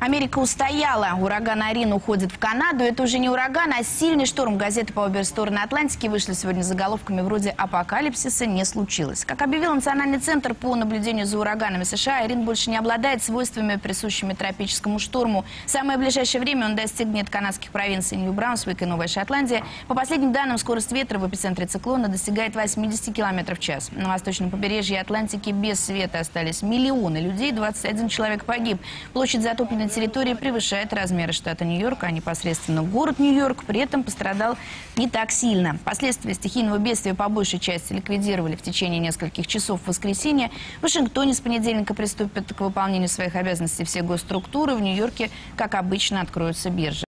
Америка устояла. Ураган Арин уходит в Канаду. Это уже не ураган, а сильный шторм. Газеты по обе стороны Атлантики вышли сегодня заголовками вроде «Апокалипсиса не случилось». Как объявил Национальный центр по наблюдению за ураганами США, Арин больше не обладает свойствами, присущими тропическому шторму. В самое ближайшее время он достигнет канадских провинций Нью-Браунсвик и Новая Шотландия. По последним данным, скорость ветра в эпицентре циклона достигает 80 км в час. На восточном побережье Атлантики без света остались миллионы людей, 21 человек погиб. Площадь затопленной территории превышает размеры штата Нью-Йорк, а непосредственно город Нью-Йорк при этом пострадал не так сильно. Последствия стихийного бедствия по большей части ликвидировали в течение нескольких часов в воскресенье. В Вашингтоне с понедельника приступят к выполнению своих обязанностей все госструктуры. В Нью-Йорке, как обычно, откроются биржи.